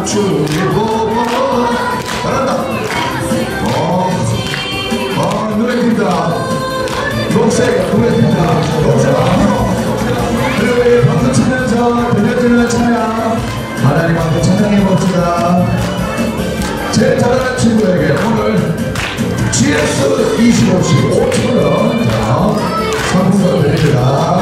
감추고 잘한다. 어, 어 노래입니다 녹색 노래입니다 녹색 앞으로. 그리고 이 박수 치면서 들려드리는 찬양. 하나님 앞에 찬양해 봅시다. 제 잘하는 친구에게 오늘 GS 25시 5천원. 자 상품을 드립니다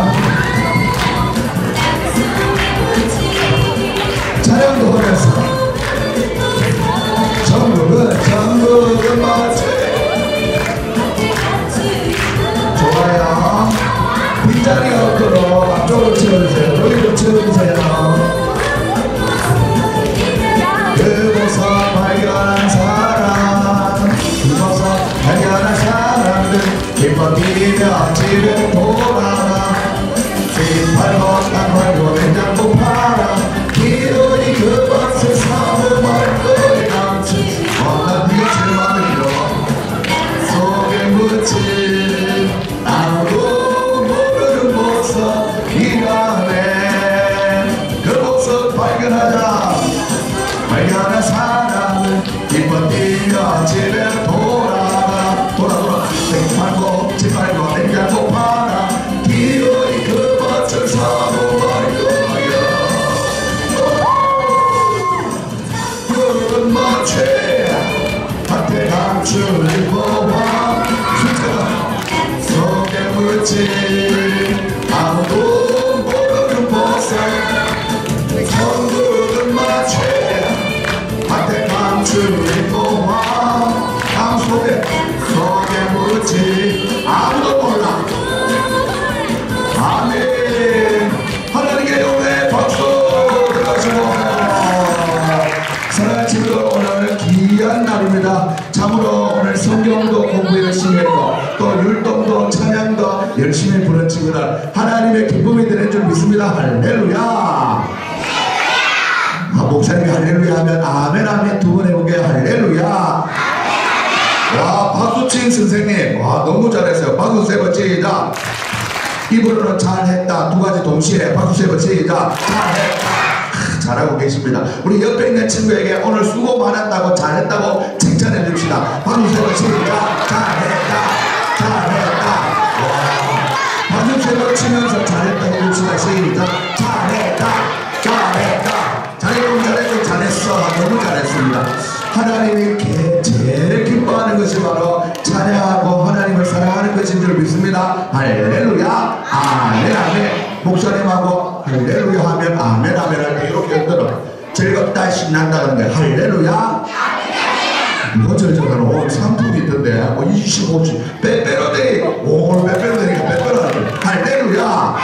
빈자리 없도록 앞쪽으로 채워주세요. 여기로 채워주세요. 그곳서 발견한 사람 그곳서 발견한 사람들 기뻐 뛰며 집에 돌아 친구들 오늘 귀한 날입니다. 참으로 오늘 성경도 공부 열심히 했고 또 율동도 찬양도 열심히 부른 친구들 하나님의 기쁨이 되는 줄 믿습니다. 할렐루야! 아, 목사님이 할렐루야 하면 아멘 아멘 두 번 해보게. 할렐루야! 와 박수친 선생님. 와 너무 잘했어요. 박수 세번 시작. 입으로는 잘했다. 두 가지 동시에 박수 세번 시작. 잘했다. 아, 잘하고 계십니다. 우리 옆에 있는 친구에게 오늘 수고 많았다고 잘했다고 칭찬해 줍시다. 박수 세번 시작 잘했다. 잘했다. 와, 박수 세번 치면서 잘했다고 해줍시다 시작 잘했다. 잘했다. 잘했고 잘했고 잘했어. 너무 잘했습니다. 하나님이 게- 제일 기뻐하는 것이 바로 찬양하고 하나님을 사랑하는 것인 줄 믿습니다. 할렐루야. 아멘 아멘 목사님하고 할렐루야 하면 아멘 아멘 할때 이렇게 흔들어 즐겁다 신난다 거야? 할렐루야. 어쩔 저는 오늘 상품이 있던데. 뭐 25시. 빼빼로데이 오늘 빼빼로데이니까 빼빼로하는 할렐루야.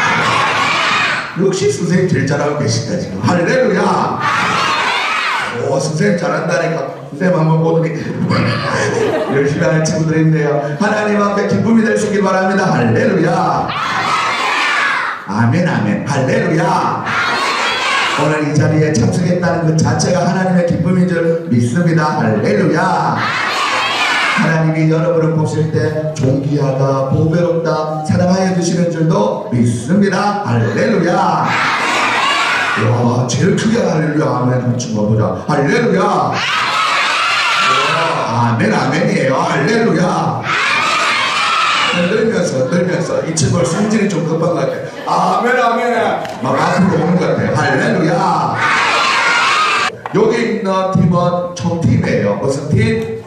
역시 선생님 제일 잘하고 계신다 지금. 할렐루야. 오 선생님 잘한다니까. 선생님 한번 보더니 열심히 하는 친구들이 있네요. 하나님 앞에 기쁨이 될 수 있길 바랍니다. 할렐루야 아멘 아멘. 할렐루야. 오늘 이 자리에 참석했다는 것 자체가 하나님의 기쁨인 줄 믿습니다. 할렐루야. 하나님이 여러분을 보실 때 존귀하다 보배롭다 사랑하여 주시는 줄도 믿습니다. 할렐루야. 와 제일 크게 할렐루야. 아멘. 한번 쳐보자. 할렐루야. 와, 아멘 아멘이에요. 할렐루야. 흔들면서 흔들면서 이 친구를 성질이 좀 급한 것 같아 아멘 아멘. 막 앞으로 오는 것 같아 할렐루야. 여기 있는 팀은 청팀이에요. 무슨 팀?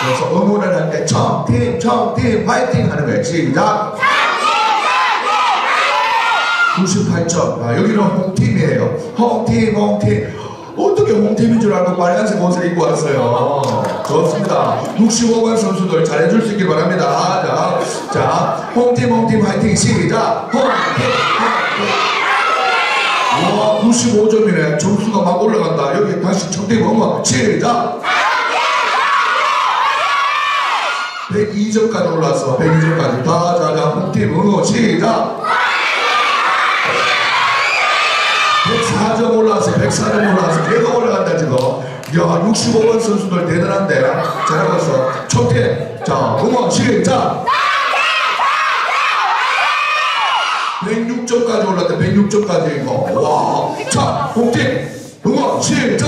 그래서 응원을 할 때 청팀 청팀 화이팅 하는 거예요. 시작! 98점. 아, 여기는 홈팀이에요. 홈팀 홈팀 어떻게 홈팀인 줄 알고 빨간색 옷을 입고 왔어요. 좋습니다. 65번 선수들 잘해줄 수 있길 바랍니다. 자, 자 홈팀 홈팀 화이팅. 시작. 홈팀 홈팀. 와 95점이네. 점수가 막 올라간다. 여기 다시 청팀 응원. 시작. 102점까지 올랐어. 102점까지. 다 자자 홈팀 응원. 시작. 104점 올라왔어 104점 올라왔어 계속 야 65번 선수들 대단한데. 잘하고 있어. 초팀 자 응원 시작 106점까지 올랐대 106점까지 이거. 와자 홈팀 응원 시작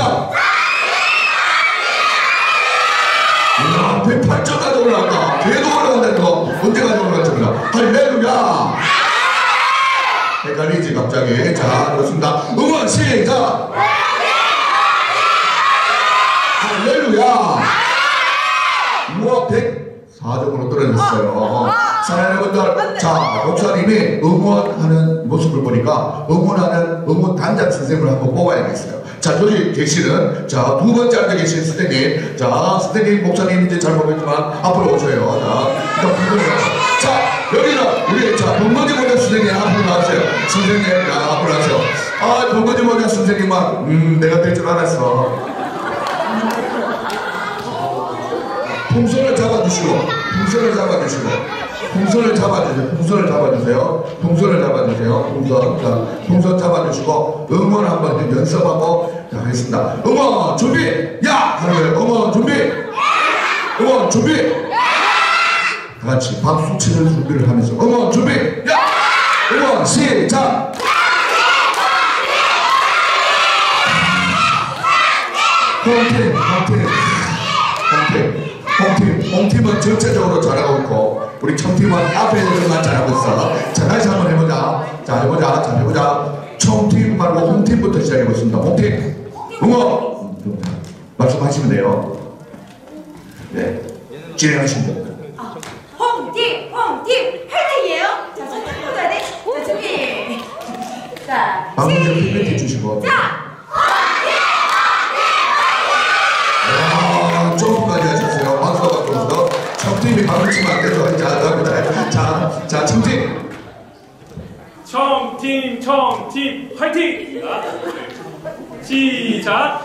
야 108점까지 올라간다. 계속 올라간다는 거. 언제까지 올라갔습니다 할렐루야. 헷갈리지 갑자기. 자 그렇습니다. 응원 시작 104점으로 떨어졌어요. 사랑하는 분들 자 목사님이 응원하는 모습을 보니까 응원하는 응원 단장 선생님을 한번 뽑아야겠어요. 자 여기 계시는 자 두 번째 앉아 계신 선생님 자 선생님 목사님인지 잘 모르겠지만 앞으로 오셔요. 자 일단 분들요. 자 여기는 우리 자 본거지 모자 선생님 앞으로 나오세요. 선생님 자 앞으로 나오세요. 아 본거지 모자 선생님만 음 내가 될 줄 알았어 풍선을 잡아주시고 풍선을 잡아주시고 풍선을 잡아주세요. 풍선을 잡아주세요. 풍선을 잡아주세요. 풍선 자 풍선 잡아주시고 응원 한번 연습하고 자, 하겠습니다. 응원 준비! 야! 응원 준비! 응원 준비! 다 같이 박수 치는 준비를 하면서 응원 준비! 야! 응원 시작! 홈팀 홈팀 홈팀 홈팀 홈팀은 전체적으로 잘하고 있고 우리 청팀은 앞에 들만 잘하고 있어. 자 다시 한번 해보자. 자 해보자. 자 해보자. 청팀 말고 홈팀부터 시작해보겠습니다. 홈팀. 응원 말씀하시면 돼요. 네. 진행하시면 됩니다 아, 홈팀, 홈팀, 화이팅이에요. 자, 손 뻗어야 돼. 자, 준비. 자, 방금 PPT 주시고 자, 자, 자, 청팀. 청팀 청팀 화이팅! 시작!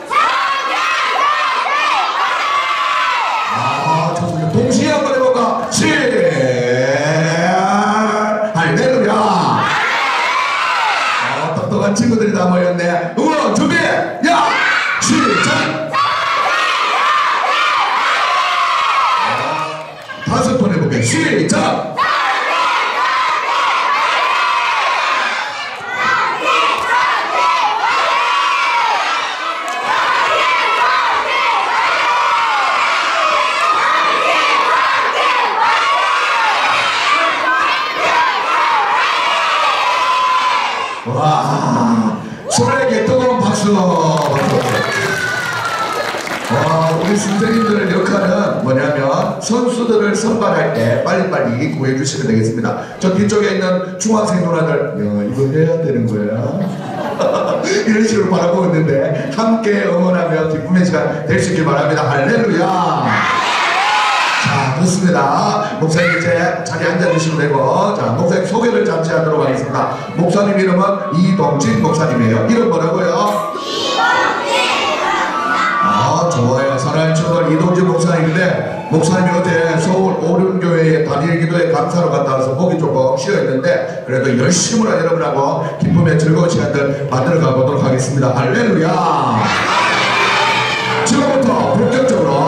선수들을 선발할 때 빨리빨리 구해 주시면 되겠습니다. 저 뒤쪽에 있는 중학생 누나들, 야, 이거 해야 되는 거야? 이런 식으로 바라보고 있는데 함께 응원하며 기쁨의 시간 될 수 있길 바랍니다. 할렐루야. 자, 좋습니다. 목사님 이제 자리 앉아주시면 되고, 자, 목사님 소개를 잠시 하도록 하겠습니다. 목사님 이름은 이동진 목사님이에요. 이름 뭐라고요? 아, 좋아요. 사랑하는 친구들, 이동진 목사님인데, 목사님이 어제 서울 오륜교회에 단일 기도에 감사로 갔다 와서 목이 조금 쉬어있는데, 그래도 열심으로 여러분하고 기쁨의 즐거운 시간들 만들어 가보도록 하겠습니다. 할렐루야! 지금부터 본격적으로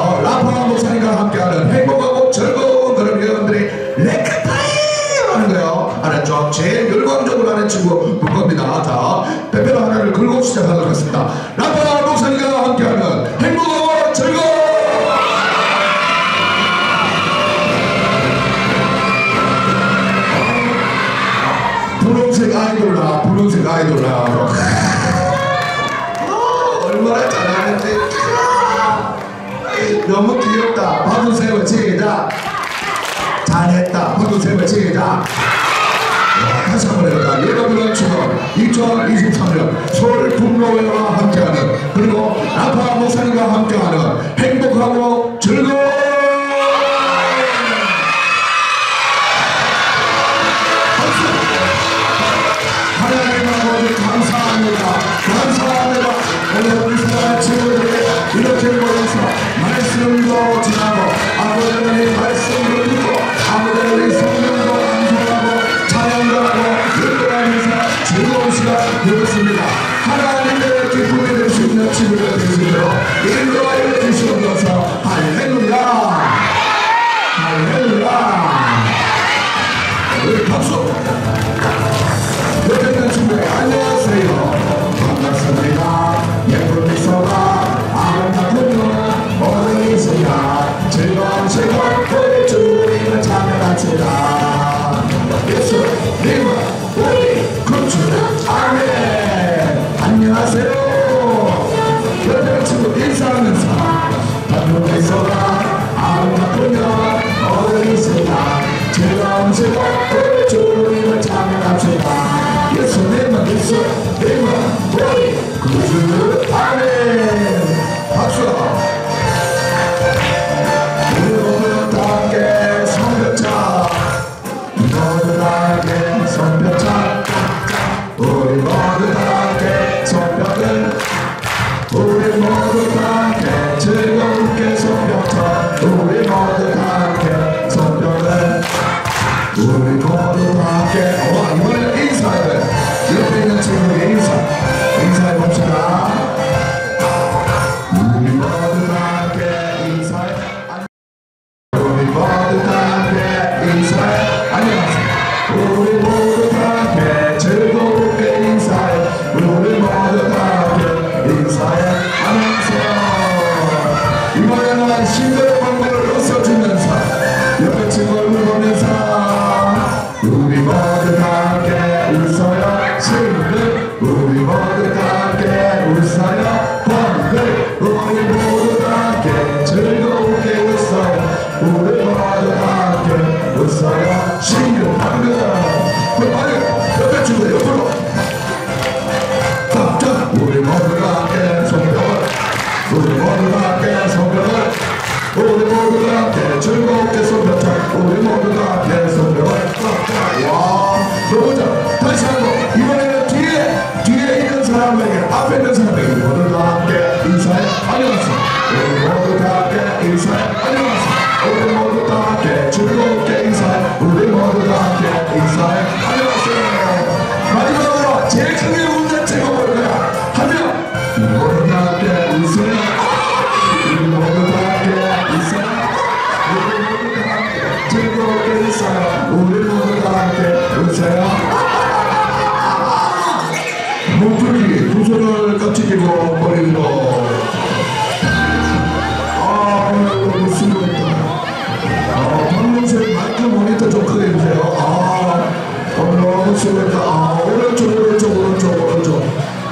오른쪽으로 아, 오른쪽 오른쪽 오른쪽 오른쪽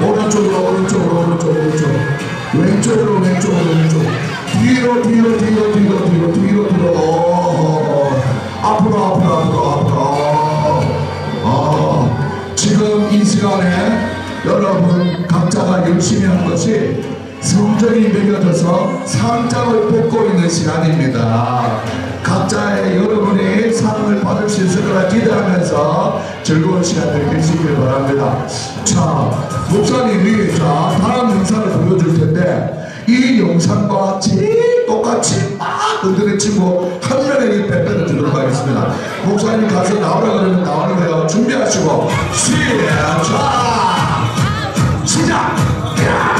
오른쪽으로 오른쪽으로 오른쪽 오른쪽 왼쪽으로 왼쪽으로 왼쪽 뒤로 뒤로 뒤로 뒤로 뒤로 뒤로 뒤로 어, 어, 어. 앞으로 앞으로 앞으로 앞으로 어, 어. 지금 이 시간에 여러분 각자가 열심히 하는 것이 성전이 매겨져서 상장을 뽑고 있는 시간입니다. 각자의 여러분의 상을 받을 수 있을 거라 기대하면서 즐거운 시간들 되시길 바랍니다. 자, 목사님 위에서 다음 영상을 보여줄 텐데 이 영상과 제일 똑같이 막 흔들어 치고 한면에 빼빼를 주도록 하겠습니다. 목사님 가서 나오라 그러면 나오는 거예요. 준비하시고 시작! 시작!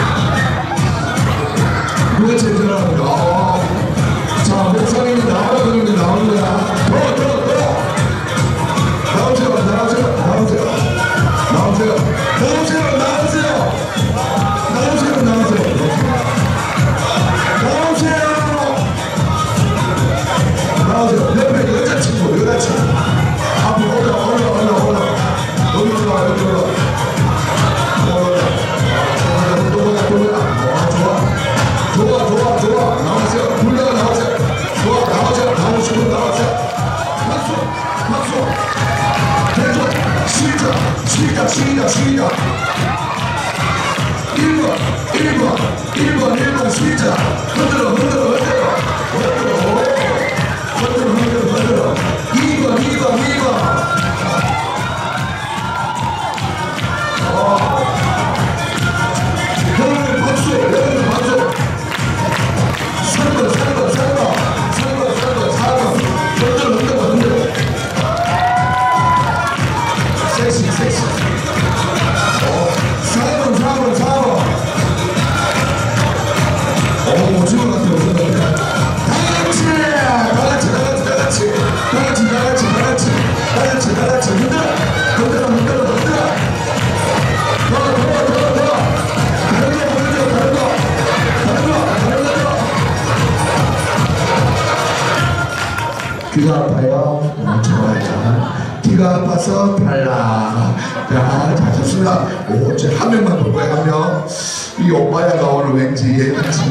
왠지 예상치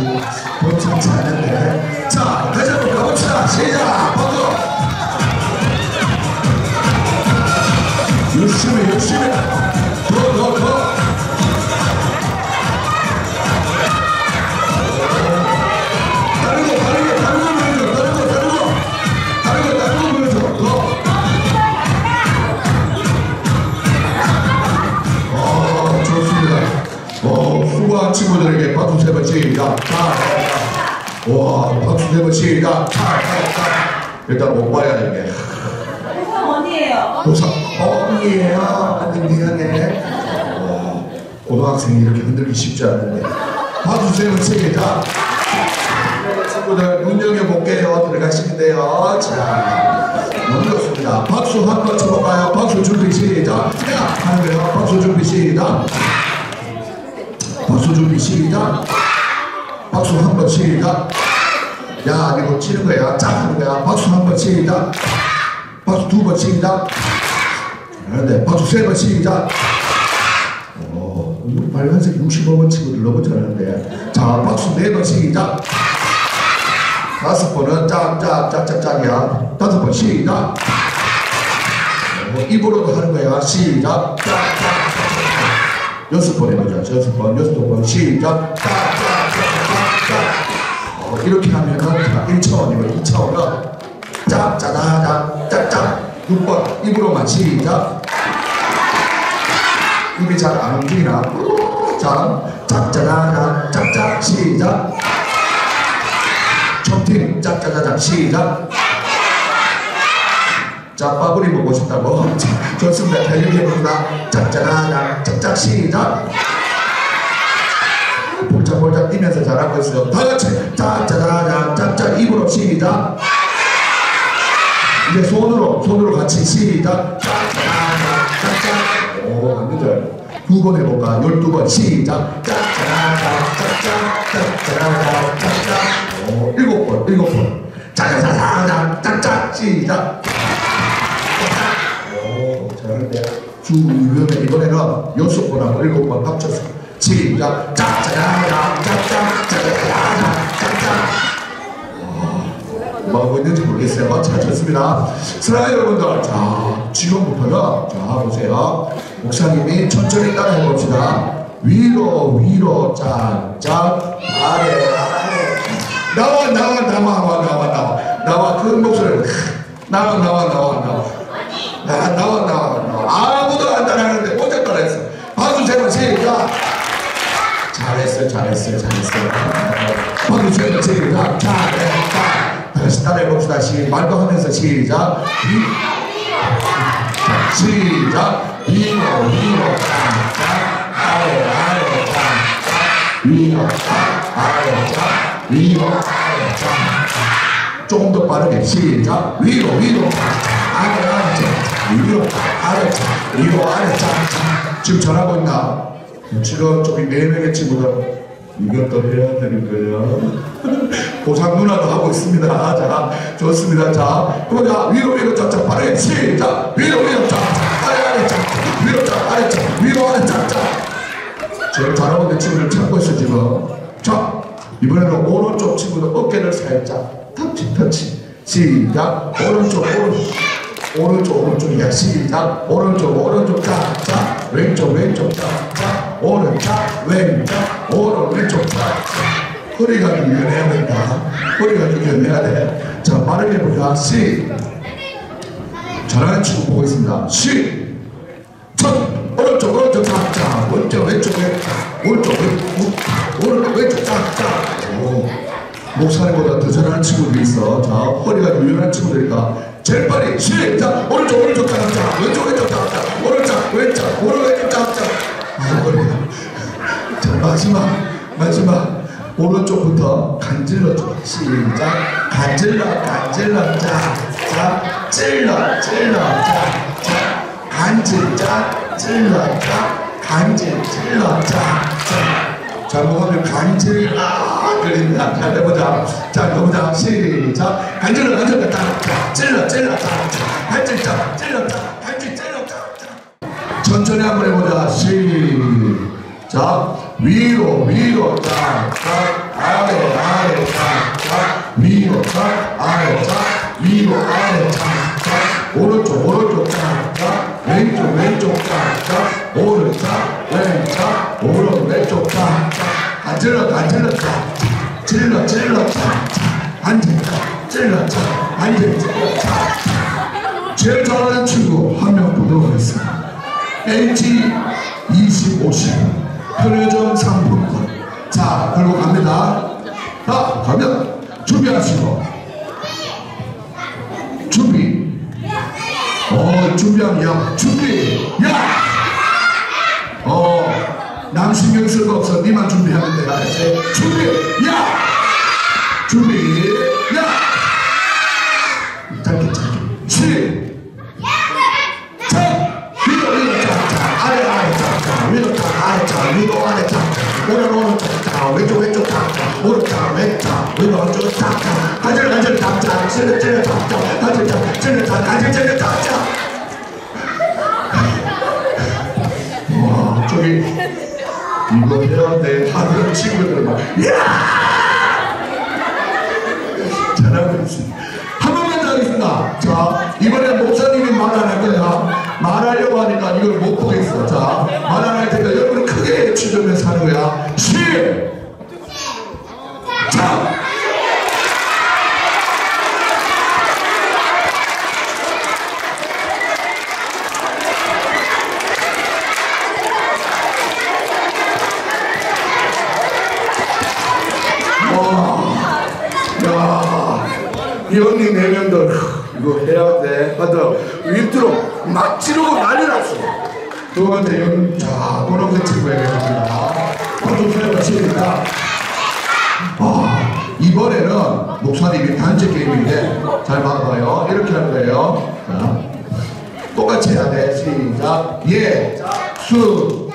못한 자는데 일단 오빠야 이게. 고삼 언니예요. 고삼 언니예요. 아니 미안해. 와 고등학생이 이렇게 흔들기 쉽지 않은데. 봐주세요 책이다. 친구들 눈여겨볼게요. 들어가시는데요. 자 넘겼습니다. 박수 한 번 쳐볼까요. 박수 준비 시작. 하는 거요 박수 준비 시작. 박수 준비 시작. 박수 한 번 시작. 야 이거 치는 거야. 번 시작 박수 두 번 시작 잘하는데 박수 세 번 시작 어, 빨간색 65번 친구들 너무 잘하는데. 자 박수 네 번 시작 다섯 번은 짝짝짝짝짝이야. 다섯 번 시작. 어, 입으로도 하는 거야. 시작. 짝짝짝짝 여섯 번 해보자 여섯 번 여섯 번 시작. 짝짝짝짝짝. 어, 이렇게 하면 은 1차원이고 2차원은 짝짜다닥 짝짝 6번 입으로만 시작. 입이 잘 안 움직이나? 자, 짝짜다닥 짝짝 시작. 청팀 짝짜다닥 시작. 자, 빠구리 먹고 싶다고? 자, 좋습니다. 자, 이렇게 해봅니다. 짝짜다닥 짝짝 시작. 볼짝볼짝 뛰면서 잘하고 있어요. 다 같이 짝짜다닥 짝짝 입으로 시작. 이제 손으로 손으로 같이 시작. 짝짜다닥 짝짝. 오, 완전 두번 해볼까? 열두 번 시작. 짝짜다닥 짝짝 짝짜다닥 짝짝. 오, 일곱 번 일곱 번. 짜자자자자 짝짝 시작. 오, 잘하는데. 주 위험에 이번에는 여섯 번하고 일곱 번 합쳐서 시작. 짝짜자자 짝짝 짜자자자 짝짝. 뭐 하고 있는지 모르겠어요. 자, 좋습니다. 사랑하는 여러분들, 자, 지금부터는, 자, 보세요. 목사님이 천천히 따라 해 봅시다. 위로, 위로, 짝짝, 아래, 아래. 나와, 나와, 나와, 나와, 나와. 나와, 그 목소리를. 나와, 나와, 나와, 나와. 나, 나와, 나와, 나와. 아무도 안 따라하는데 혼자 따라했어. 박수 세번 시작. 잘했어, 잘했어, 잘했어. 박수 세번 시작. 잘했다. 다시 따라 해봅시다. 시, 말도 하면서 시작. 시작. 위로, 위로, 짝, 아래, 아래, 짝, 위로, 짝, 아래, 짝, 위로, 아래, 짝. 조금 더 빠르게 시작. 위로, 위로, 짝, 아래, 아래, 짝, 위로, 아래, 짝, 위로, 아래, 짝, 짝. 지금 전하고 있나? 지금 저기 네 명의 친구들 이것도 해야 되는 거예요. 보상 누나도 하고 있습니다. 자, 좋습니다. 자, 보자. 위로, 위로, 짝짝, 빠르게 시작. 위로, 위로, 짝짝, 아래, 아래, 짝짝, 위로, 짝, 아래, 짝, 위로, 아래, 짝짝. 제일 잘하고 있는 친구들 찾고 있어, 지금. 자, 이번에는 오른쪽 친구들 어깨를 살짝 터치, 터치. 시작. 오른쪽, 오른쪽. 오른쪽, 오른쪽이야. 시작. 오른쪽, 오른쪽, 짝짝. 왼쪽, 왼쪽, 짝짝. 오른쪽, 왼쪽, 오른, 왼쪽. 허리가 좀 유연해야 된다. 허리가 좀 유연해야 돼. 자, 빠르게 보자. 시. 잘하는 친구 보고 있습니다. 시. 첫. 오른쪽, 오른쪽, 짝짝. 왼쪽, 왼쪽, 왼쪽. 오른쪽, 오른쪽, 왼쪽, 짝짝. 오. 목사님보다 더 잘하는 친구들이 있어. 자, 허리가 유연한 친구들이니까. 제일 빨리 시작! 오른쪽, 오른쪽, 짝짝. 왼쪽, 왼쪽, 짝짝. 오른쪽, 왼쪽, 오른, 왼쪽. 자, 마지막, 마지막. 오른쪽부터 간질러 줘. 시작. 간질러, 간질러, 짝, 짝, 찔러, 찔러, 짝, 짝. 간질, 짝, 찔러, 짝, 간질, 찔러, 짝, 짝. 자, 오늘 간질, 아, 그린다. 자, 해보자. 자, 해보자. 시작. 간질러, 간질러, 짝, 짝, 찔러, 찔러, 짝, 짝. 간질, 짝, 찔러, 짝, 간질, 찔러, 짝, 짝. 천천히 한번 해보자. 시작. 위로 위로 짝짝 아래 아래 짝짝 위로 짝 아래 짝 위로 아래 짝짝 오른쪽 오른쪽 짝짝 왼쪽 왼쪽 짝짝 오른쪽 왼쪽 오른 왼쪽 짝짝 앉을러 앉을러 짝짝 찔러 찔러 짝짝 앉을 찔러 짝 앉을 찔러 짝짝 제일 잘하는 친구 한 명 보도록 하겠습니다. LG 25시 편의점 상품권. 자, 들고 갑니다. 자, 가면 준비하시고. 준비. 어, 준비하면 준비. 야! 어, 남 신경 쓸 거 없어. 니만 준비하면 돼. 알았지? 준비. 야! 준비. 야! 짧게 짧게. 시. 자, 위로 위로 짝짝 아래 아래 아래 짝 위로 아래 짝짝 오른 오른 짝짝 왼쪽 왼쪽 짝짝 오른쪽 왼쪽 위로 왼쪽 짝짝 간질 간질 짝짝 찔러 찔러 간질 짝 찔러 짝 간질 찔러 짝짝 이거 해야 돼 하는 친구들 막 야! 잘하고 있습니다. 한 번만 더 하겠습니다. 자, 이번에 목사님이 말 안 할 거야. 말하려고 하니까 이걸 못 보겠어. 자, 말안할 외치면서 하는 거야. 시! 자! 와, 야, 이 언니 네 명도 이거 해야 돼. 하다 밑으로 막 지르고 난리 났어. 두 번째 연, 자, 노동생 친구에게 갑니다. 치니까. 아, 이번에는 목사님이 단체 게임인데 잘 봐봐요. 이렇게 할 거예요. 자, 똑같이 해야 돼. 시작. 예, 수,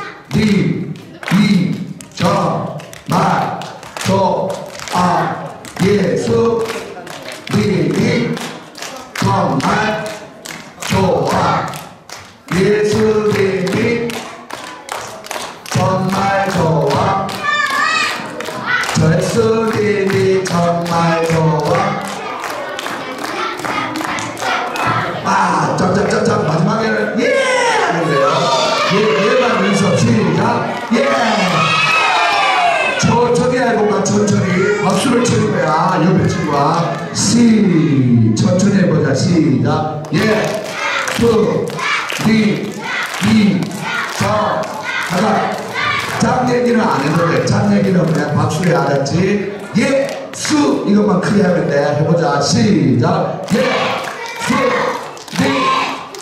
크게 하면 돼 해보자. 시작.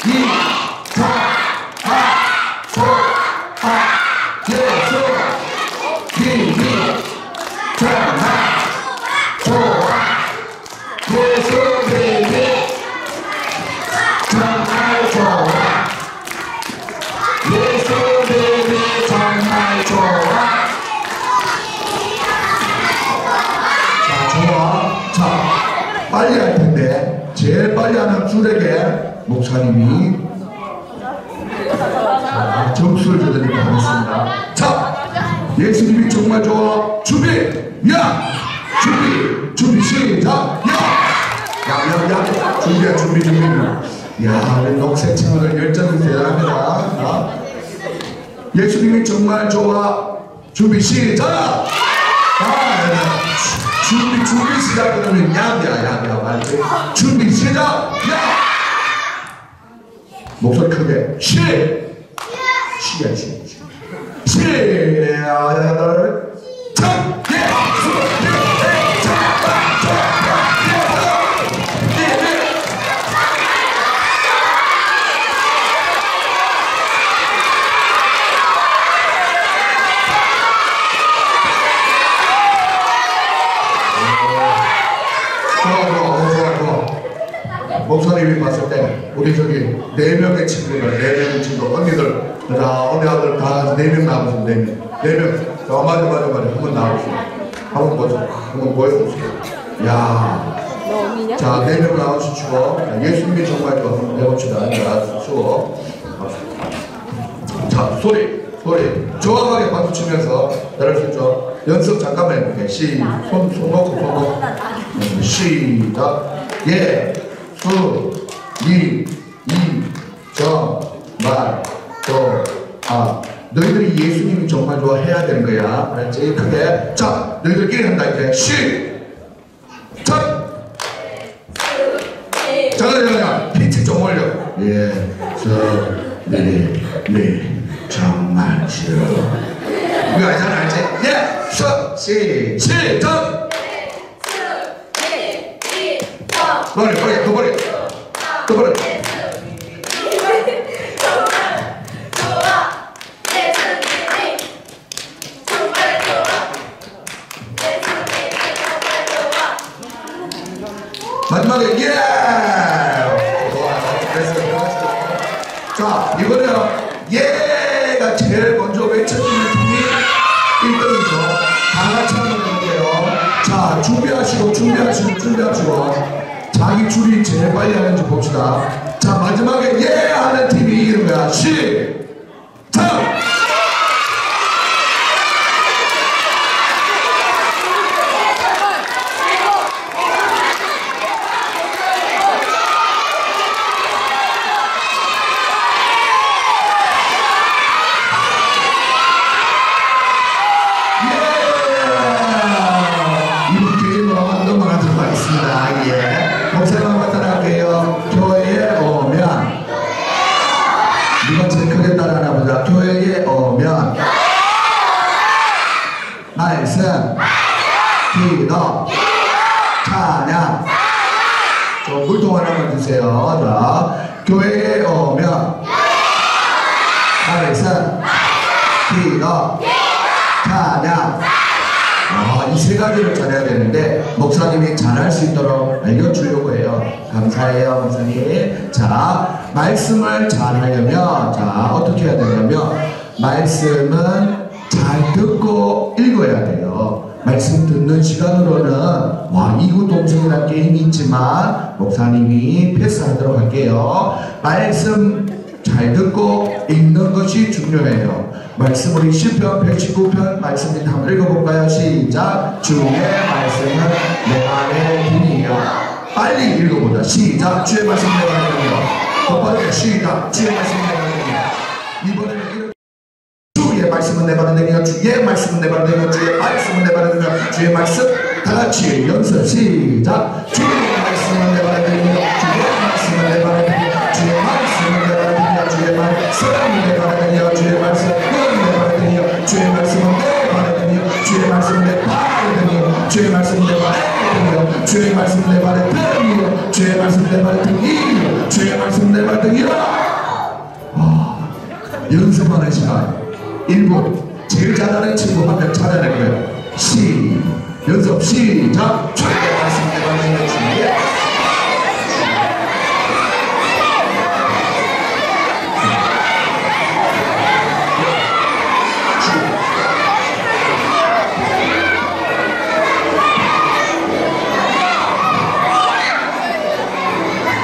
예수리이 녹색 친구들 열정이 대단합니다. 자, 예수님이 정말 좋아 준비 시작! 아, 네. 주- 준비 준비 시작 그러면 야야 야야 말지 준비 시작! 야! 목소리 크게. 시! 시야 시 시. 시야를 참 예. 수, 예, 예, 자, 아, 자, 야, 예, 예, 예. 좋아 좋아 좋아 좋아 목사님이 봤을 때 우리 저기 네 명의 친구들 네 명의 친구 언니들 자 언니 아들 다네명 나오세요 네명 네 명. 자 맞아 맞아 맞아 한번 나오세요 한번 보자 한번 보여주세요 야자 네 명 나오시고 자, 예수님이 정말 또 해봅시다. 자 수고 자 소리 소리. 정확하게 박수 치면서 수 있죠 연습 잠깐만 해볼게 시손 손 놓고 손 놓고. 시작. 예 수 이, 이, 저, 말, 또, 아. 너희들이 예수님이 정말 좋아해야 되는 거야. 알았지? 크게. 자, 너희들끼리 한다, 이제. 시! 작! 잠깐, 잠깐, 피치 좀 올려. 예, 저, 네, 네, 게임이 있지만 목사님이 패스하도록 할게요. 말씀 잘 듣고 읽는 것이 중요해요. 말씀 우리 시편 119편 말씀입니다. 한번 읽어볼까요? 시작. 주의 말씀은 내 안에 든이요. 빨리 읽어보자. 시작. 주의 말씀 내 안에. 더 빠르게 시작. 주의 말씀 내 안에 이렇게 주의 말씀은 내 발에 되며 주의 말씀은 내 발에 되며 주의 말씀은 내 발에 되며 주의 말씀 다 같이 연습 시작 주의 말씀은 내 발에 되며 주의 말씀은 내 발에 되며 주의 말씀은 내 발에 되며 주의 말씀은 내 발에 되며 주의 말씀은 내 발에 되며 주의 말씀은 내 발에 되며 주의 말씀은 내 발에 되며 주의 말씀은 내 발에 되며 주의 말씀은 내 발에 되며 주의 말씀은 내 발에 되며 주의 말씀은 내 발에 되며 연습하는 시간 1분 제일 잘하는 친구 한 명 찾아낼 거예요 시 연습 시작 주의 말씀 내가 내는 주의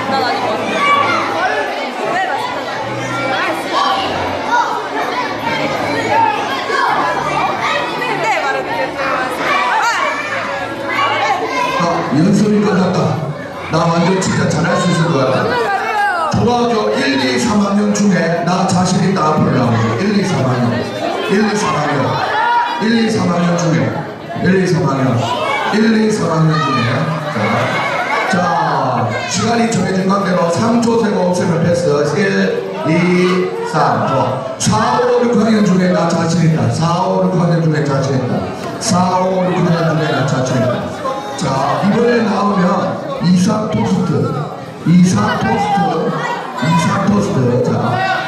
난 아닌 것 같아. 네, 맞습니다. 네, 말해드렸어요. 아, 연습이 끝났다 나 완전 진짜 맞아요. 중학교 1, 2, 3학년 중에 나 자신 있다 앞으로 나오고 1, 2, 3학년. 1, 2, 3학년. 1, 2, 3학년 중에. 1, 2, 3학년. 1, 2, 3학년 중에. 자, 자 시간이 정해진 관계로 3초 세고 없으면 패스. 1, 2, 3 좋아. 4, 5, 6 학년 중에 나 자신 있다. 4, 5, 6 학년 중에 자신 있다. 4, 5, 6 학년 중에 나 자신 있다. 자 이번에 나오면 이사 토스트 이사 토스트 이사 토스트 자,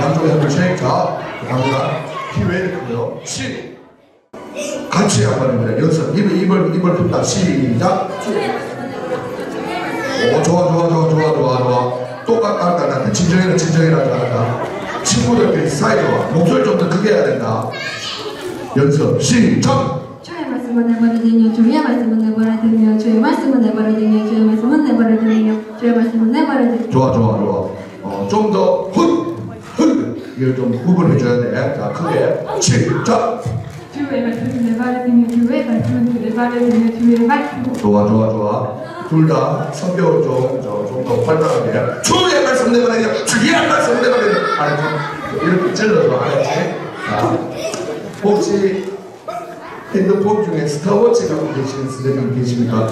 양쪽에 한 분씩. 자, 갑니다. 키왜 이렇게 커요? 시. 같이 한번 해보자. 연습. 입을, 입을, 입을 푼다. 시작. 오, 좋아, 좋아, 좋아, 좋아, 좋아, 좋아. 똑같다, 똑같다. 진정해라, 진정해라, 잘한다. 친구들끼리 사이 좋아. 목소리 좀 더 크게 해야 된다. 연습. 시작. 주의 말씀은 내 발에 등이요 주의 말씀은 내 발에 등이요 주의 말씀은 내 발에 등이요 주의 말씀은 내 발에 등이요 주의 말씀은 내 발에 말해드릴게요. 좋아 좋아 좋아 어, 좀더 훗! 훗! 이걸 좀 구분해 줘야 돼 자 크게. 시작. 주의 말씀은 내 말에 듣며 주의 말씀은 내 말에 듣며 주의 말씀. 좋아 좋아 좋아. 둘 다 성격을 좀좀더 활발하게. 주의 말씀 내가 내가 주의 말씀 내가 내가 알았지? 이렇게 찔러서 알았지? 자 혹시 핸드폰 중에 스타워치 갖고 계시는 선생님 계십니까?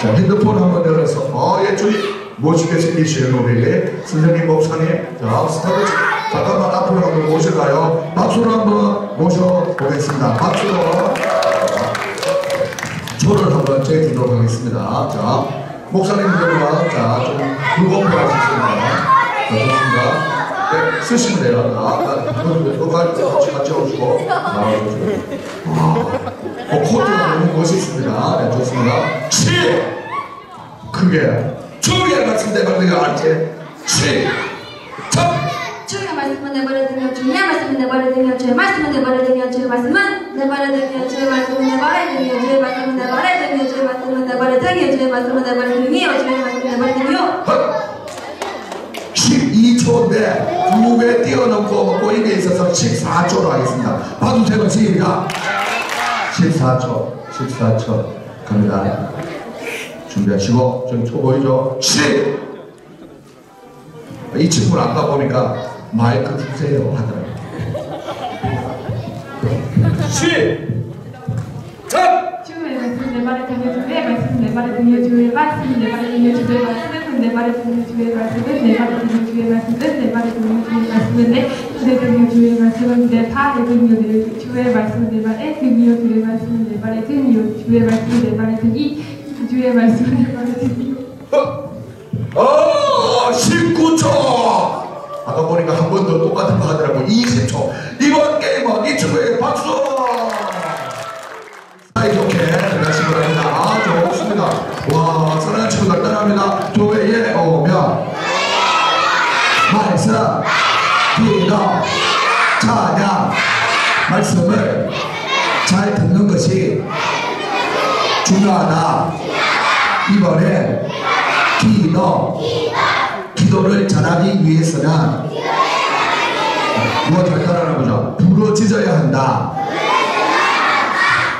자 핸드폰 한번 열어서. 어예 저기 멋지게 생기시는 우리 선생님 목사님 자 스타워치 잠깐만 앞으로 한번 모실까요? 박수로 한번 모셔보겠습니다 박수로 초를 한번 재주도록 하겠습니다. 자, 목사님들과 자, 좀 있습니다. 자, 좋습니다. 네, 쓰시면 돼요. 아, 아, 같이, 같이 오시고. 나와주시고. 아, 어, 코트가 너무 멋있습니다. 네, 좋습니다. 치! 크게. 주의 말씀 내 말대가 알지? 치! 참! 주의 말씀은 내 말에 듣며 주의 말씀은 내 말에 듣며 주의 말씀은 내 말에 듣며 주의 말씀은 내 말에 듣며 주의 말씀은 내 말에 듣며 주의 말씀은 내 말에 듣며 주의 말씀은 내 말에 듣며 주의 말씀은 내 말에 듣며 주의 말씀은 내 말에 듣며 12초인데 두배 뛰어넘고 꼬임에 있어서 14초로 하겠습니다. 봐주세요. 시작. 14초, 14초 갑니다. 준비하시고 저기 초 보이죠? 10! 이 친구는 아까 보니까 마이크 주세요 하더라고요. 10 탑! 주의 말씀 내 말에 듣며 주의 말씀 내 말에 듣며 주의 말씀 내 말에 듣며 주의 말씀은 내 말에 듣며 주의 말씀은 내 말에 듣며 주의 말씀은 내 말에 듣며 주의 말씀은 내 듣며 주의 말씀은 내 발에 내 주의 말씀은 내 말에 듣며 주의 말씀은 내 말에 듣며 주의 말씀은 내 말에 듣니 주의 말씀은 내 말에 듣니 어, 19초! 아까 보니까 한 번 더 똑같은 거 하더라고. 20초. 이번 게임은 이 친구에게 박수! 사이좋게 들어가시기 바랍니다. 아, 좋습니다. 와, 사랑하는 친구들 따라합니다. 교회에 오면 말씀, 기도, 찬양, 말씀을 잘 듣는 것이 중요하다. 이번에 기도, 기도를 잘하기 위해서는 무엇을 따라하는 거죠? 부러지져야 한다.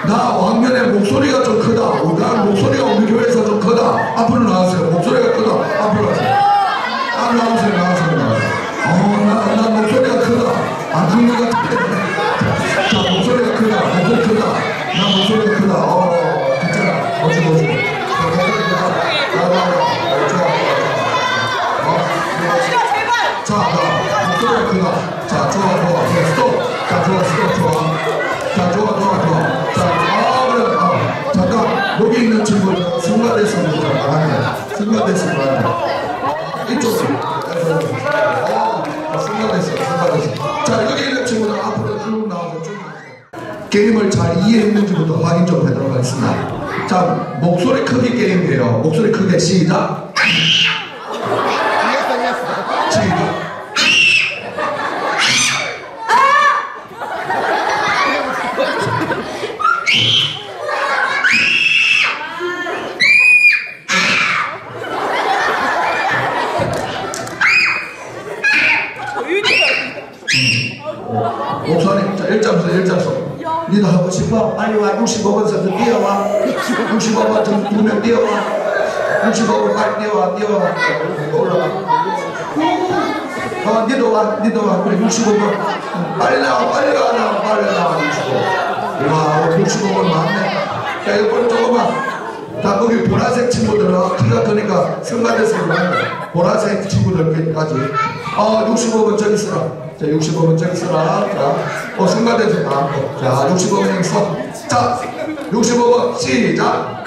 나 왕년에 목소리가 좀 크다. 어, 나 목소리가 우리 교회에서 좀 크다. 앞으로 나와세요. 목소리가 크다. 앞으로 나와세요. 아, 나오세요. 나오세요. 나오세요. 어, 나, 나 목소리가 크다. 안 듣는 것 같아. 자, 목소리가 크다. 목소리 크 자, 좋아, 스톱, 좋아. 자, 좋아, 좋아, 좋아. 자, 아, 그래. 아, 잠깐. 여기 있는 승가됐으면 좀 나갔네. 승가됐으면 나갔네. 이쪽으로. 어, 승가됐어, 승가됐어. 자, 여기 있는 친구들 앞으로 쭉 나와서 쭉. 게임을 잘 이해했는지부터 확인 좀 해도록 하겠습니다. 자, 목소리 크기 게임이에요. 목소리 크게. 시작. 목사님, 자, 1장 서, 1장 서. 니도 하고 싶어? 빨리 와. 65번 선수 뛰어와. 65번 두명 뛰어와. 65번 빨리 뛰어와, 뛰어와. 올라가. 어, 니도 와, 니도 와. 그래, 65번. 빨리 나와, 빨리 나와, 빨리 나와, 65. 와, 65번 많네. 자, 이번 조금만. 자, 거기 보라색 친구들은 키가 크니까 그러네. 보라색 친구들까지. 어, 65번 저기 있어라. 자, 65번 저기 있어라. 자, 어, 승가대서 나왔고. 자, 65번 여기 있어. 자, 65번 시작.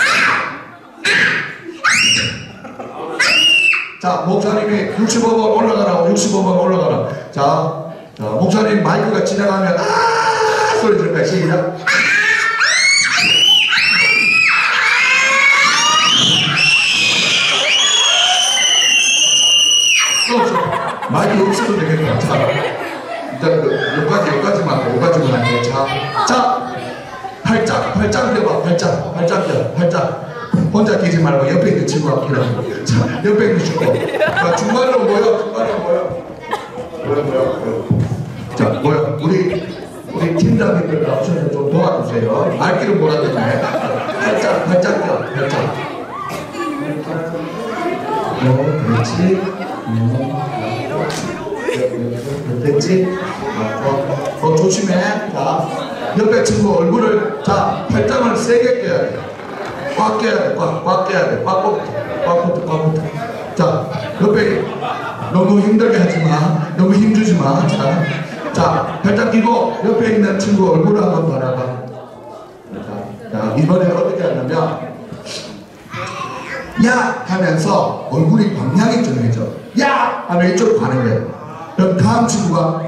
자, 목사님이 65번 올라가라고, 65번 올라가라. 자, 자 목사님 마이크가 지나가면, 아! 소리 들을 거야. 시작. 또 마이크 없어도 되겠다. 자, 일단 그, 여기까지, 여기까지만, 여기까지만 할게요. 자, 자, 팔짱, 팔짱 대봐, 팔짱, 팔짱 대 팔짱. 혼자 끼지 말고 옆에 있는 친구하고 끼라고. 자, 옆에 있는 친구. 자, 중간으로 모여, 중간으로 모여. 모여, 모여. 자, 모여. 우리, 우리 팀장님들 나오셔서 좀 도와주세요. 말귀를 몰아듣네. 팔짝, 팔짝 껴, 팔짝. 어, 그렇지. 음. 됐지? 어, 어, 조심해. 자, 옆에 친구 얼굴을, 자, 팔짱을 세게 껴야 돼. 꽉 껴야 돼. 꽉, 꽉 껴야 돼. 꽉 붙어. 꽉 붙어, 꽉 붙어. 자, 옆에 너무 힘들게 하지 마. 너무 힘주지 마. 자, 자, 팔짱 끼고 옆에 있는 친구 얼굴을 한번 바라봐. 자, 자 이번에는 어떻게 하냐면, 야! 하면서 얼굴이 방향이 정해져. 야! 하면 이쪽으로 가는 거예요. 그럼 다음 친구가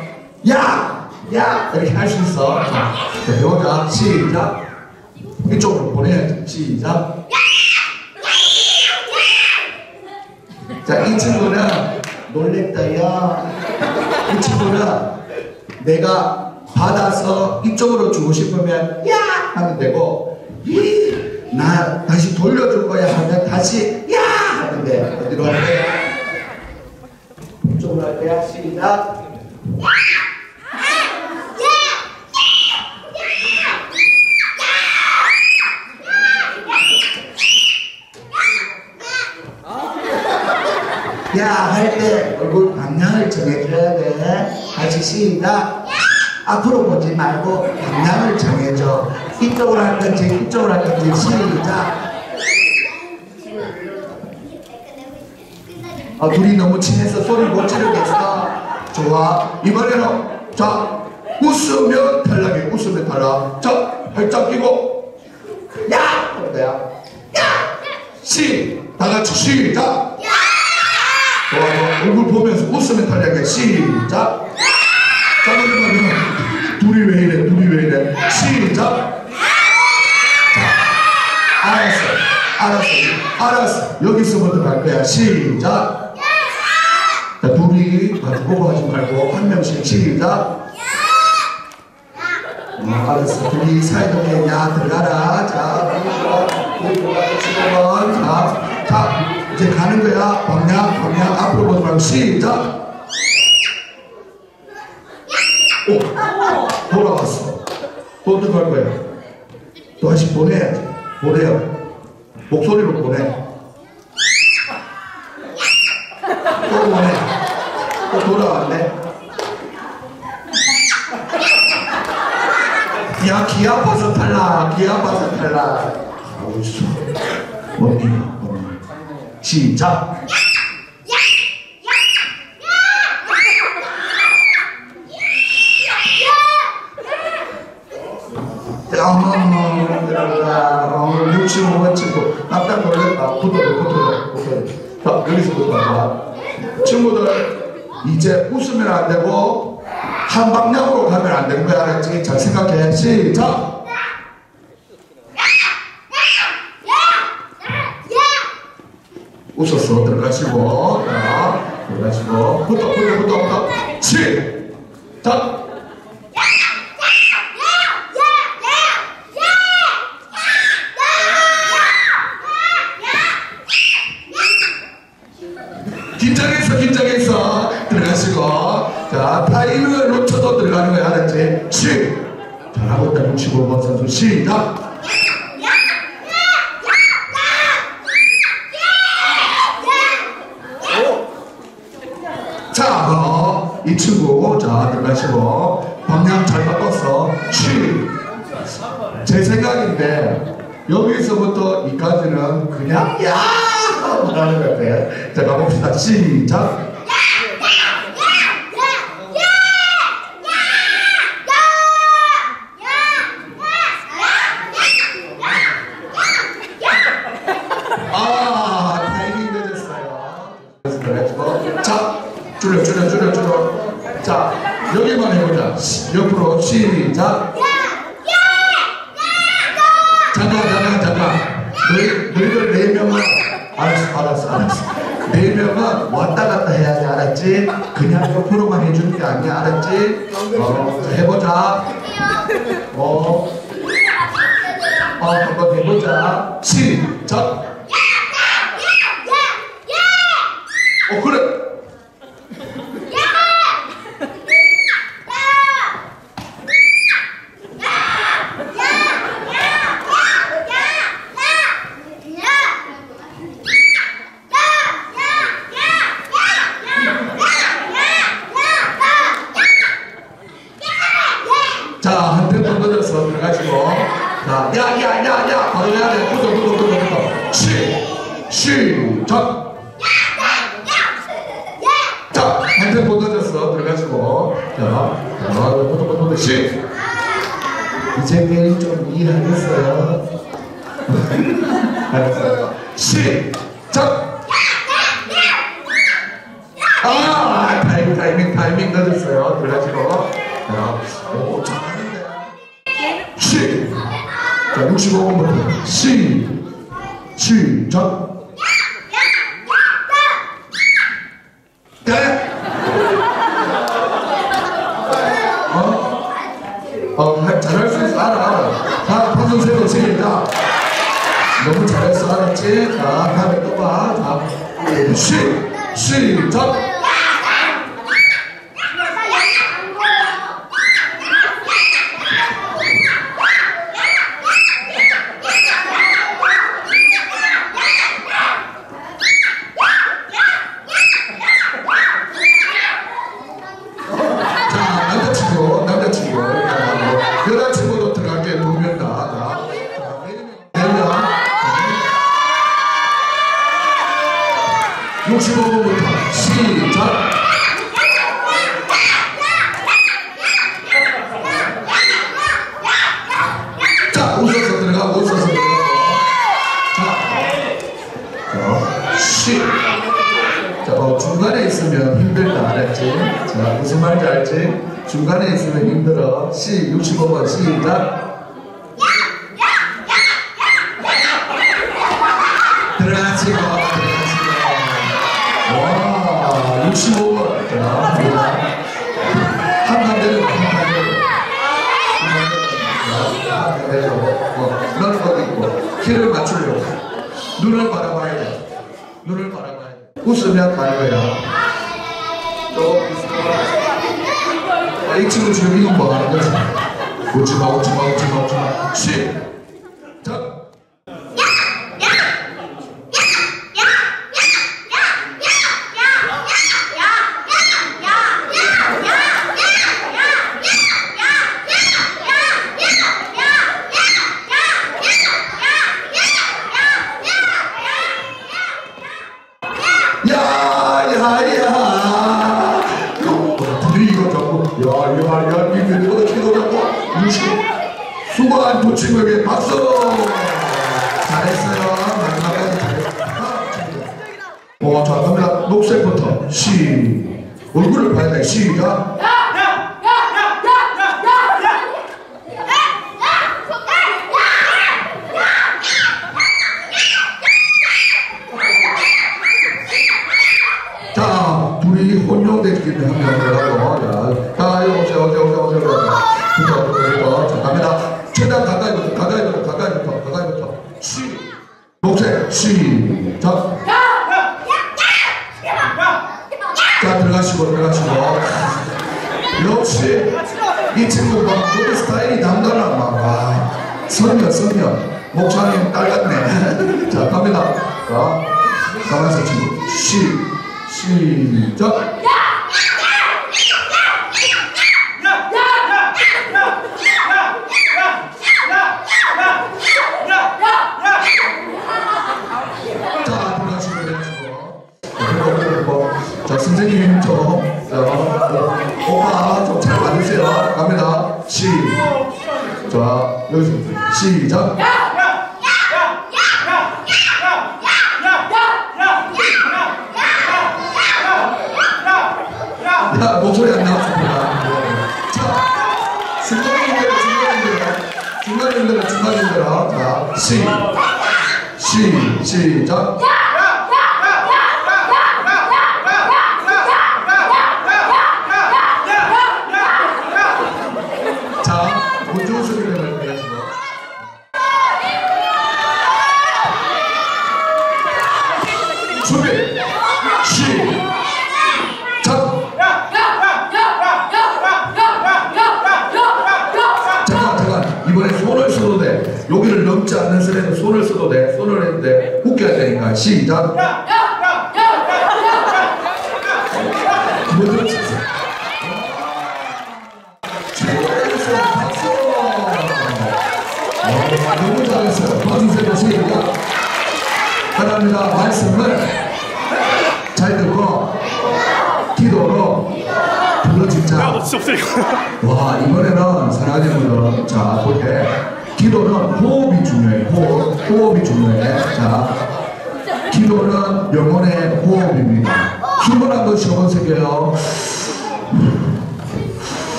야! 야! 이렇게 할 수 있어. 자, 자, 배우자. 시작. 이쪽으로 보내야지. 시작. 자, 이 친구는 놀랬다, 야. 이 친구는 내가 받아서 이쪽으로 주고 싶으면 야! 하면 되고, 이, 나 다시 돌려줄 거야 하면 다시 야! 돼. 어디로 할 거야? 이쪽으로 할 거야. 시작. 야, 할 때 얼굴 방향을 정해줘야 돼. 다시 시작. 앞으로 보지 말고 방향을 정해줘. 이쪽으로 할 건지 이쪽으로 할 건지 시작. 아, 둘이 너무 친해서 소리 못 지르겠어. 좋아. 이번에는 자 웃으면 탈락해. 웃으면 탈락. 자 발짝 끼고 야! 거야. 야! 시! 다 같이 시작! 좋아, 좋아. 얼굴 보면서 웃으면 탈락해. 시작! 잠깐만요. 둘이 왜 이래? 둘이 왜 이래? 시작! 자, 알았어. 알았어. 알았어. 여기서부터 갈 거야. 시작! 자, 둘이 같이 보고 하지 말고 한 명씩 시작! 어, 알았어. 둘이 사이좋게 야 들어가라. 자, 지금은 자, 자, 이제 가는 거야. 방향, 방향 앞으로 보지 말고 시작. 오, 돌아왔어. 또 들어갈 거야. 또 다시 보내야지. 보내요. 목소리로 보내. 또 보내. 또 돌아왔네. 야, 귀 아파서 탈락. 귀 아파서 탈락. 아우, 씨. 어디, 어디. 시작. 어머머, 들어가. 어, 65번 친구. 깜짝 놀랐다. 붙어줘, 붙어줘, 붙어줘. 자, 여기서부터 봐. 친구들, 이제 웃으면 안 되고, 한 방향으로 가면 안 되는 거야. 알았지? 잘 생각해. 시작! 웃었어. 들어가시고. 자, 들어가시고. 붙어, 붙어, 붙어, 붙어. 시! 자, 웃으면 갈 거야. 또, 아, 이 친구 지금 이건 뭐 하는 거지? 오지마, 오지마, 오지마, 오지마. 쉿! 힘들어. 시, 시, 시작.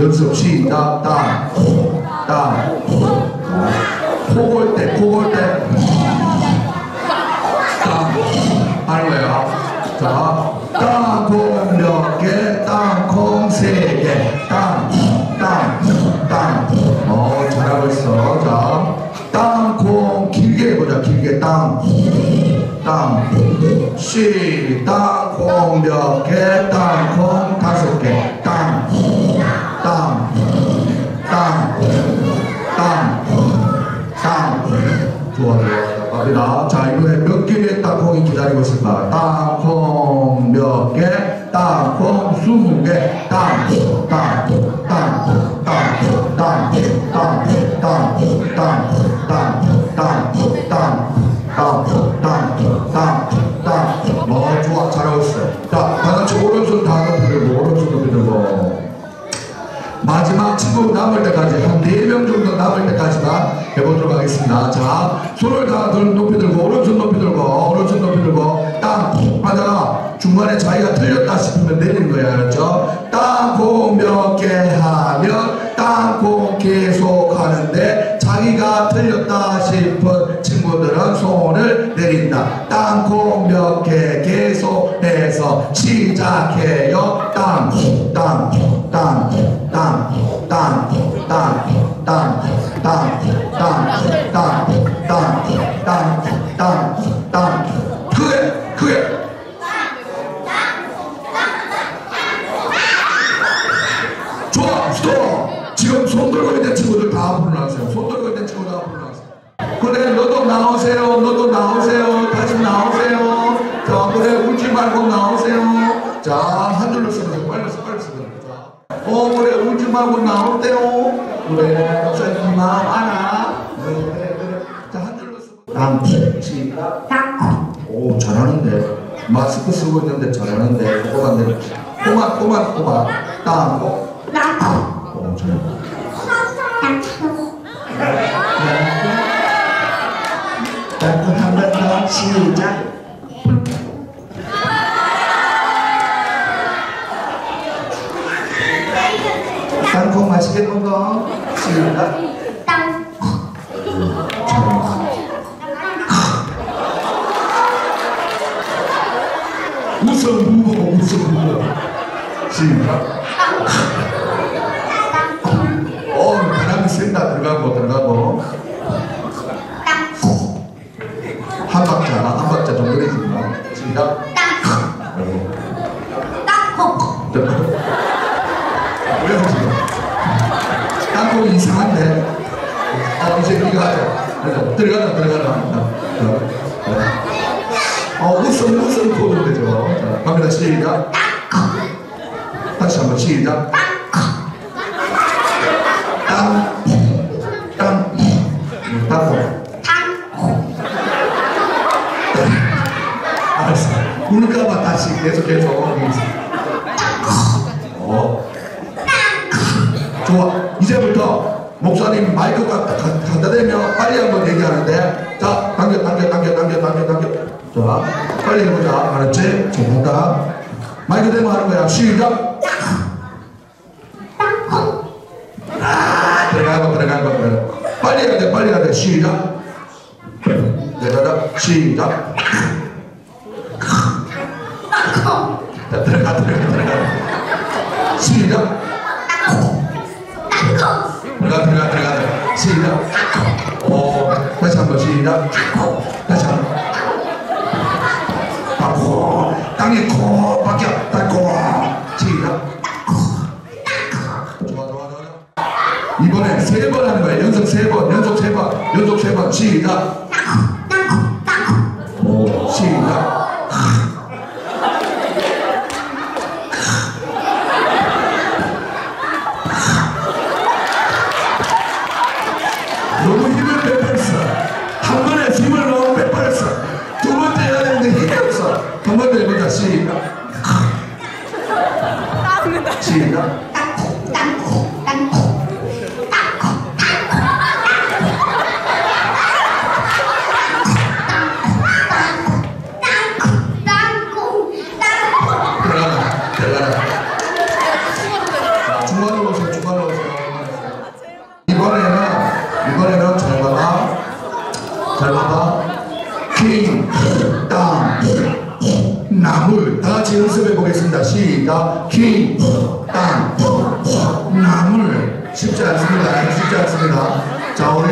연습 시작 따따따코골때 코골 때따 하는 거예요? 자 땅콩 몇개? 땅콩 세개땅땅땅어 잘하고 있어. 자 땅콩 길게 보자. 길게 땅땅시 땅콩 몇개? 땅콩 다섯 개땅 뭐 좋아 잘하고 있어 자 다같이 오른손 다음에 들고 오른손도 들고 마지막 친구 남을 때까지 한 4명 정도 남을 때까지만 해보도록 하겠습니다. 자 손을 다 높이 들고 오른손 높이 들고 오른손 높이 들고 땅 하다가 중간에 자기가 틀렸다 싶으면 내리는 거야 알았죠? 땅콩 몇 개 하면 땅콩 계속하는데 자기가 틀렸다 싶은 친구들은 손을 내린다. 땅콩 몇 개 계속해서 시작해 마스크 쓰고 있는데 저러는데 꼬만데 꼬만 꼬만 꼬만 땅고 땅고 엄청 땅고 한번더 시작. 땅콩 맛있게 먹어. 시작. Sí.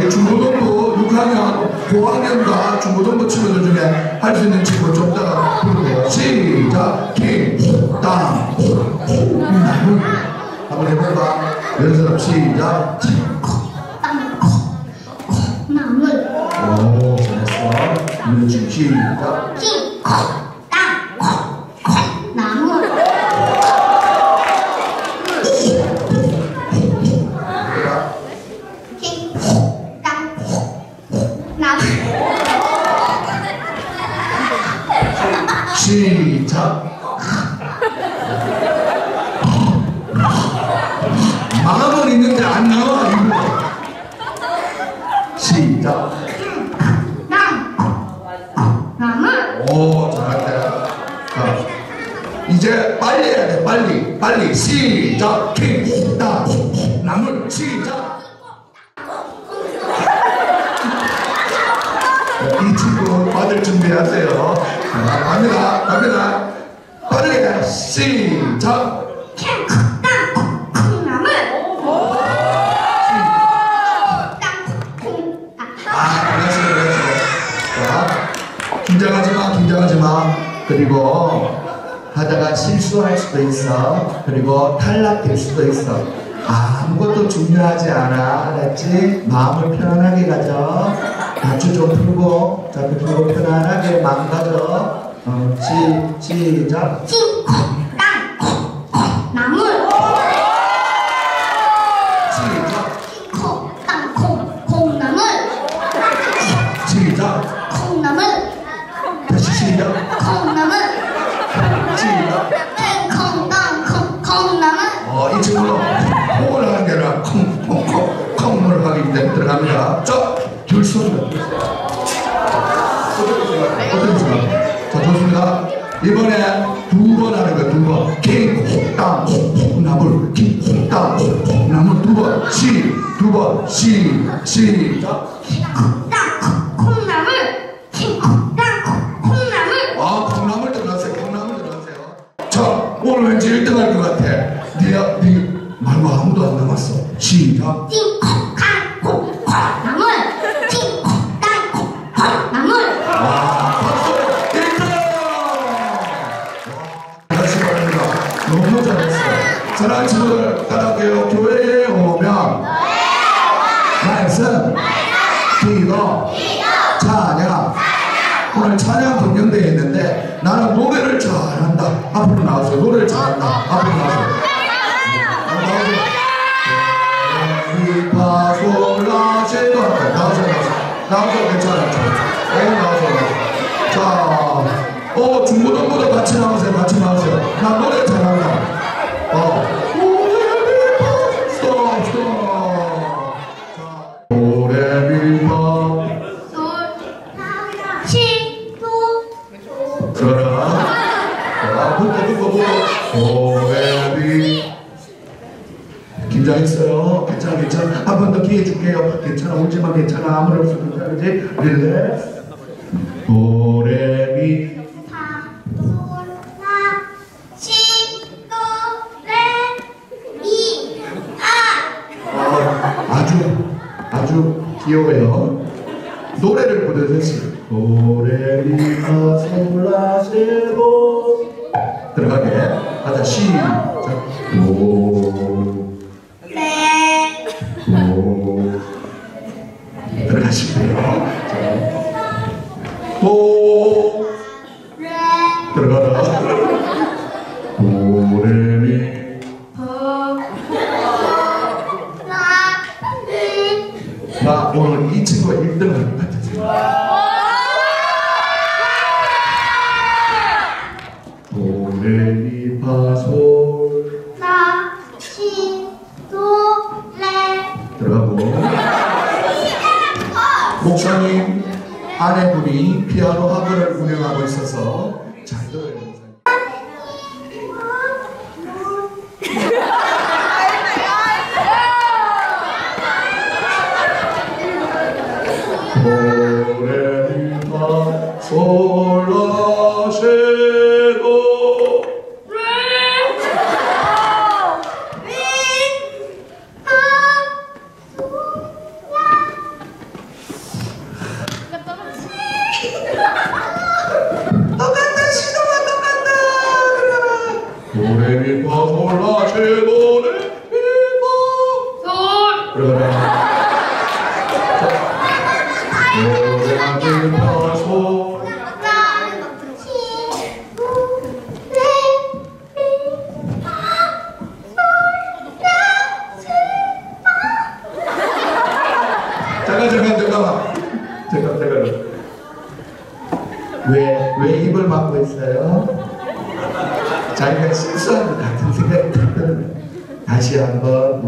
중고등부 6학년 고학년과 중고등부 친구들 중에 할 수 있는 친구 좀 따라 부르고 시작! 킹땅 호나무 한번 해볼까? 연습 시작! 콩콩콩콩 나물 오 잘했어. 이번 주 시작! 아무것도 중요하지 않아. 알았지? 마음을 편안하게 가져. 단추 좀 풀고, 자, 풀고 편안하게 마음 가져. 어, 시, 시작. 합니다. 이번에 두 번 하는 거예요. 두 번. 킹콩땅 콩나물 킹콩땅 콩콩나물 두 번. 시두 번. 시 시작. 네. 네. 아, 아주 아주 귀여워요.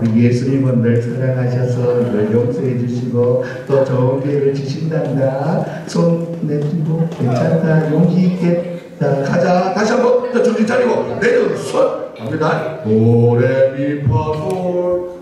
우리 예수님은 늘 사랑하셔서 늘 용서해 주시고 또 좋은 기회를 주신단다. 손 내밀고 괜찮다. 용기 있게 자, 가자. 다시 한번 정신 차리고 내려 손 갑니다. 도레미파솔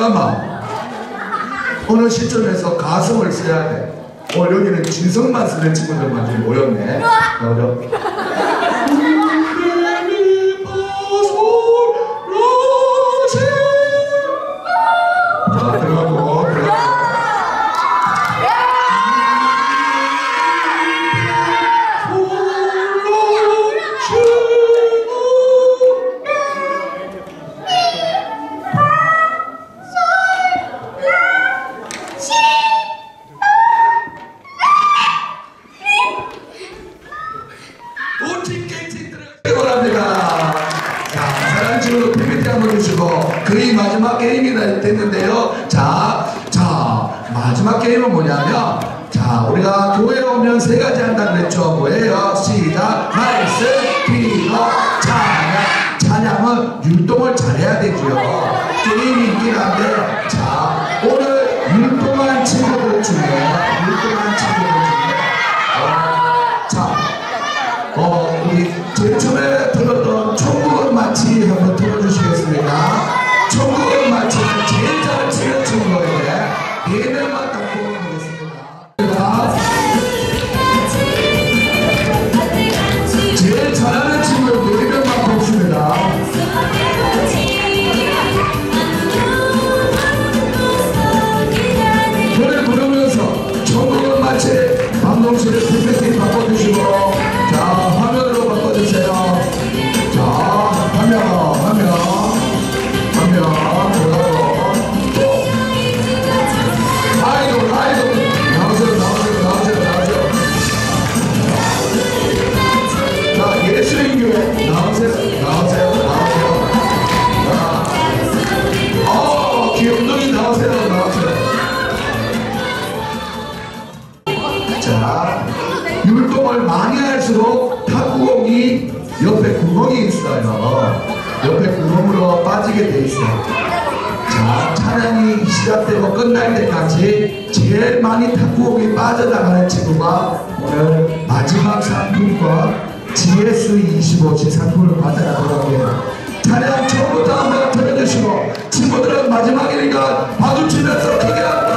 잠깐만 어느 시점에서 가슴을 써야 돼. 어, 여기는 진성만 쓰는 친구들만 좀 모였네. 어, 자, 율동을 많이 할수록 탁구공이 옆에 구멍이 있어요. 옆에 구멍으로 빠지게 돼 있어요. 자, 차량이 시작되고 끝날 때까지 제일 많이 탁구공이 빠져나가는 친구가 오늘 마지막 상품과 GS25 상품을 받아가도록 합니다. 차량 처음부터 한번 들려주시고 친구들은 마지막이니까 봐주시면서 크게 한번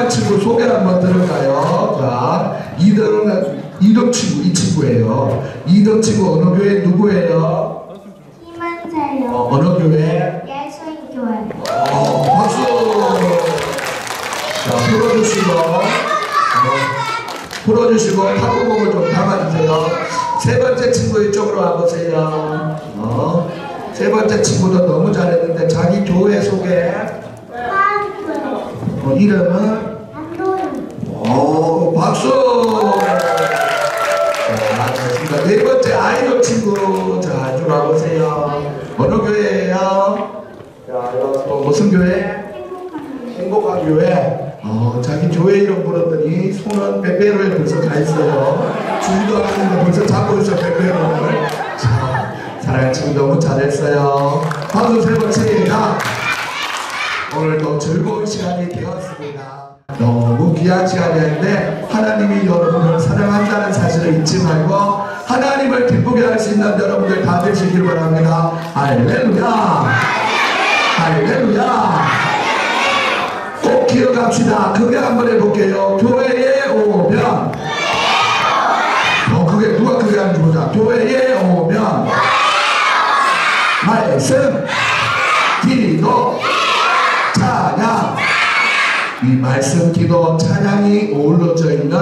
1등한 친구 소개 한번 들을까요? 자, 2등은, 2등 친구, 이 친구예요. 2등 친구 어느 교회 누구예요? 희망자요. 어, 어느 교회? 예수인교회. 어, 박수! 자, 풀어주시고, 어, 풀어주시고, 탁구공을 좀 담아주세요. 세 번째 친구 이쪽으로 와보세요. 어, 세 번째 친구도 너무 잘했는데, 자기 교회 소개. 어, 이름은? 오, 박수! 자, 됐습니다. 네 번째 아이돌 친구, 자, 이쪽으로 와보세요. 어느 교회예요? 자, 이거 무슨 교회? 행복한 교회. 어, 자기 교회 이름 불렀더니 손은 빼빼로에 벌써 가 있어요. 주기도 하는데 벌써 잡고 있어 빼빼로를. 자, 사랑하는 친구 너무 잘했어요. 박수 세번 치기가 오늘도 즐거운 시간이 되었습니다. 너무 귀한 시간이었는데 하나님이 여러분을 사랑한다는 사실을 잊지 말고 하나님을 기쁘게 할 수 있는 여러분들 다 되시길 바랍니다. 할렐루야! 할렐루야! 꼭 기억합시다. 크게 한번 해볼게요. 교회에 오면 더 크게 누가 크게 하는지 보자. 교회에 오면 말씀 말씀 기도 찬양이 어우러져 있는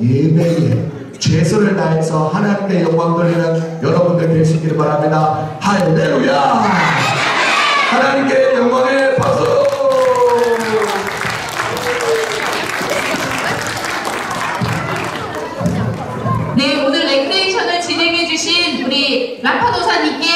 예배에 최선을 다해서 하나님께 영광 돌리는 여러분들 되시기를 바랍니다. 할렐루야! 하나님께 영광의 박수! 네, 오늘 레크레이션을 진행해주신 우리 라파 도사님께